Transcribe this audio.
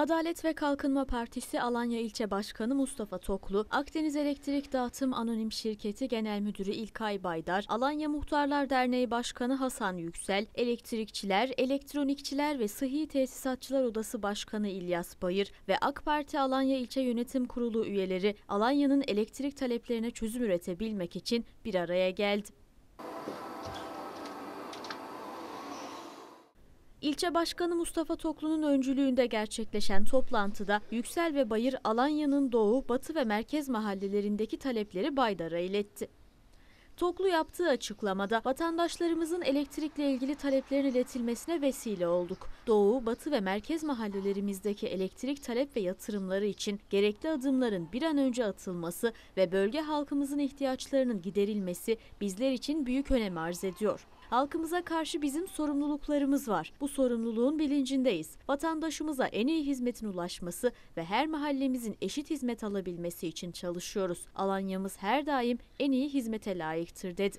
Adalet ve Kalkınma Partisi Alanya İlçe Başkanı Mustafa Toklu, Akdeniz Elektrik Dağıtım Anonim Şirketi Genel Müdürü İlkay Baydar, Alanya Muhtarlar Derneği Başkanı Hasan Yüksel, elektrikçiler, elektronikçiler ve Sıhhi Tesisatçılar Odası Başkanı İlyas Bayır ve AK Parti Alanya İlçe Yönetim Kurulu üyeleri Alanya'nın elektrik taleplerine çözüm üretebilmek için bir araya geldi. İlçe Başkanı Mustafa Toklu'nun öncülüğünde gerçekleşen toplantıda Yüksel ve Bayır Alanya'nın doğu, batı ve merkez mahallelerindeki talepleri Baydar'a iletti. Toklu yaptığı açıklamada vatandaşlarımızın elektrikle ilgili taleplerin iletilmesine vesile olduk. Doğu, batı ve merkez mahallelerimizdeki elektrik talep ve yatırımları için gerekli adımların bir an önce atılması ve bölge halkımızın ihtiyaçlarının giderilmesi bizler için büyük önem arz ediyor. Halkımıza karşı bizim sorumluluklarımız var. Bu sorumluluğun bilincindeyiz. Vatandaşımıza en iyi hizmetin ulaşması ve her mahallemizin eşit hizmet alabilmesi için çalışıyoruz. Alanyamız her daim en iyi hizmete layıktır dedi.